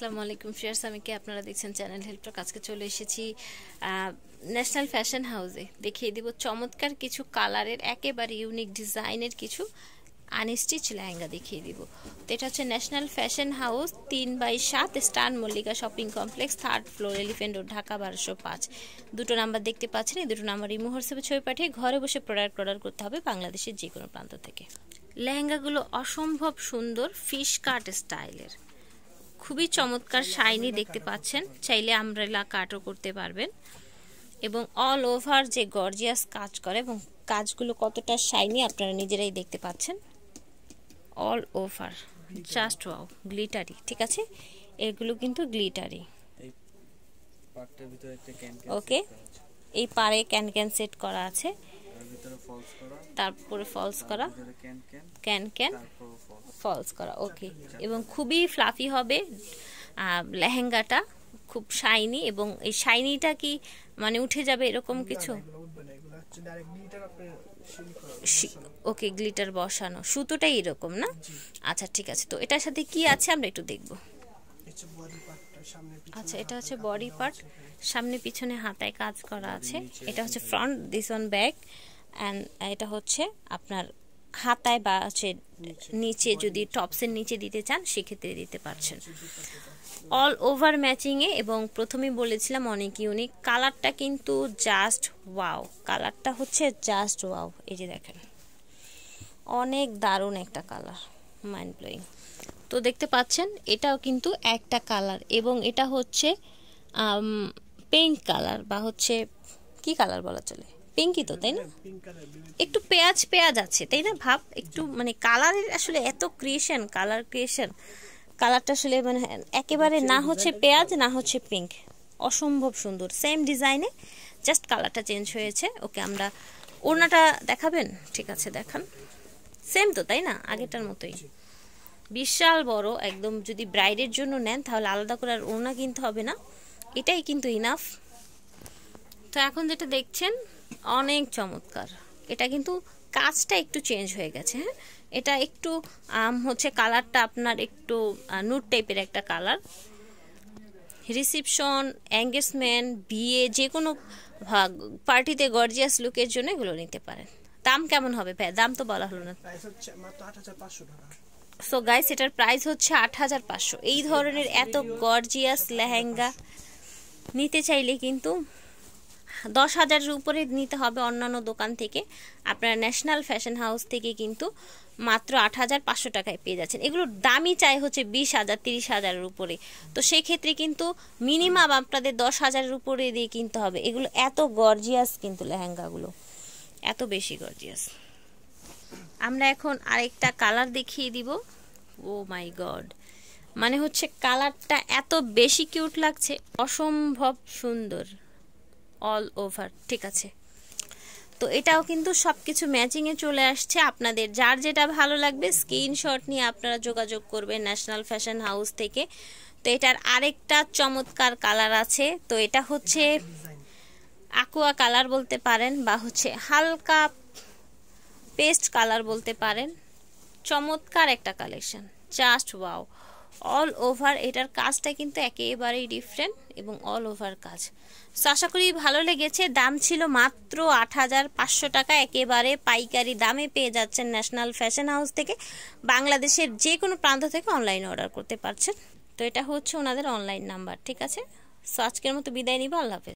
আসসালামু আলাইকুম ফিয়ার্স, আমি কি আপনারা দেখছেন চ্যানেল হেল্পটক আজকে চলে এসেছি ন্যাশনাল ফ্যাশন হাউসে। দেখিয়ে দিব চমৎকার কিছু কালারের, একেবারে ইউনিক ডিজাইনের কিছু আনস্টিচ লেহেঙ্গা দেখিয়ে দিব। তো এটা হচ্ছে ন্যাশনাল ফ্যাশন হাউস তিন বাই সাত star Mallika shopping complex, third floor elephant road, Dhaka বারোশো পাঁচ। দুটো নাম্বার দেখতে পাচ্ছেন, এই দুটো নাম্বার ইমো হোয়াটসঅ্যাপে ছবি পাঠিয়ে ঘরে বসে প্রোডাক্ট অর্ডার করতে হবে বাংলাদেশের যে কোনো প্রান্ত থেকে। লেহেঙ্গাগুলো অসম্ভব সুন্দর ফিশ কাট স্টাইলের খুবই চমৎকার শাইনি দেখতে পাচ্ছেন। চাইলে আমব্রেলা কাটও করতে পারবেন। এবং অল ওভার যে গর্জিয়াস কাজ করে এবং কাজগুলো কতটা শাইনি আপনারা নিজেরাই দেখতে পাচ্ছেন। All over just wow glittery ঠিক আছে? এগুলো কিন্তু গ্লিটারি ওকে এই পারে ক্যান ক্যান সেট করা আছে। তারপরে ফলস করা ক্যান ক্যান ফলস করা ওকে এবং খুবই ফ্লাফি হবে লেহেঙ্গাটা খুব শাইনি এবং এই শাইনিটা কি মানে উঠে যাবে এরকম কিছু? ওকে গ্লিটার বসানো। সুতোটাই এরকম না? আচ্ছা ঠিক আছে তো এটার সাথে কি আছে আমরা একটু দেখব। আচ্ছা এটা হচ্ছে বডি পার্ট সামনে পিছনে হাতায় কাজ করা আছে। এটা হচ্ছে front this on back and এটা হচ্ছে আপনার হাতায় বা হচ্ছে নিচে যদি টপসের নিচে দিতে চান সেক্ষেত্রে দিতে পারছেন। অল ওভার ম্যাচিংয়ে এবং প্রথমেই বলেছিলাম অনেক ইউনিক কালারটা কিন্তু জাস্ট ওয়াও কালারটা হচ্ছে জাস্ট ওয়াও এই যে দেখেন। অনেক দারুণ একটা কালার মাইন্ড ব্লোয়িং তো দেখতে পাচ্ছেন এটাও কিন্তু একটা কালার এবং এটা হচ্ছে পিঙ্ক কালার বা হচ্ছে কি কালার বলা চলে? পিঙ্কই তো, তাই না? একটু পেঁয়াজ পেঁয়াজ আছে, তাই না ভাব? একটু মানে কালারের আসলে এত ক্রিয়েশন কালার ক্রিয়েশন কালারটা আসলে মানে একেবারে না হচ্ছে পেঁয়াজ, না হচ্ছে পিঙ্ক অসম্ভব সুন্দর সেম ডিজাইনে জাস্ট কালারটা চেঞ্জ হয়েছে। ওকে আমরা ওড়নাটা দেখাবেন? ঠিক আছে, দেখান। সেম তো, তাই না? আগেরটার মতোই। বিশাল বড়, একদম যদি ব্রাইডের জন্য নেন, তাহলে আলাদা করে আর ওড়না কিনতে হবে না। এটাই কিন্তু ইনাফ তো এখন যেটা দেখছেন অনেক চমৎকার। এটা কিন্তু কাজটা একটু চেঞ্জ হয়ে গেছে হ্যাঁ? এটা একটু হচ্ছে কালারটা আপনার একটু নুট টাইপের একটা কালার রিসিপশন এঙ্গেজমেন্ট বিয়ে যে কোনো পার্টিতে গর্জিয়াস লুকের জন্য এগুলো নিতে পারেন। দাম কেমন হবে ভাই? দাম তো বলা হলো না। সো গাইস এটার প্রাইস হচ্ছে আট হাজার পাঁচশো। এই ধরনের এত গর্জিয়াস লেহেঙ্গা নিতে চাইলে কিন্তু দশ হাজারের উপরে নিতে হবে অন্যান্য দোকান থেকে। আপনারা ন্যাশনাল ফ্যাশন হাউস থেকে কিন্তু মাত্র আট হাজার পাঁচশো টাকায় পেয়ে যাচ্ছেন। এগুলোর দামই চাই হচ্ছে বিশ হাজার, তিরিশ হাজারের উপরে। তো সেই ক্ষেত্রে কিন্তু মিনিমাম আপনাদের দশ হাজারের উপরে দিয়ে কিনতে হবে। এগুলো এত গর্জিয়াস কিন্তু লেহেঙ্গাগুলো। এত বেশি গর্জিয়াস আমরা এখন আরেকটা কালার দেখিয়ে দিব। ও মাই গড মানে হচ্ছে কালারটা এত বেশি কিউট লাগছে। অসম্ভব সুন্দর। অল ওভার ঠিক আছে। তো এটাও কিন্তু সব কিছু ম্যাচিংয়ে চলে আসছে আপনাদের। যার যেটা ভালো লাগবে স্ক্রিনশট নিয়ে আপনারা যোগাযোগ করবেন ন্যাশনাল ফ্যাশন হাউস থেকে। তো এটার আরেকটা চমৎকার কালার আছে। তো এটা হচ্ছে আকুয়া কালার বলতে পারেন বা হচ্ছে হালকা পেস্ট কালার বলতে পারেন। চমৎকার একটা collection just wow all over এটার কাজটা কিন্তু একেবারেই ডিফারেন্ট এবং অল ওভার কাজ। সো আশা করি ভালো লেগেছে। দাম ছিল মাত্র আট হাজার পাঁচশো টাকা। একেবারে পাইকারি দামে পেয়ে যাচ্ছেন ন্যাশনাল ফ্যাশন হাউস থেকে। বাংলাদেশের যে কোনো প্রান্ত থেকে অনলাইনে অর্ডার করতে পারছেন। তো এটা হচ্ছে ওনাদের অনলাইন নাম্বার ঠিক আছে? সো আজকের মতো বিদায় নিব। আল্লাহ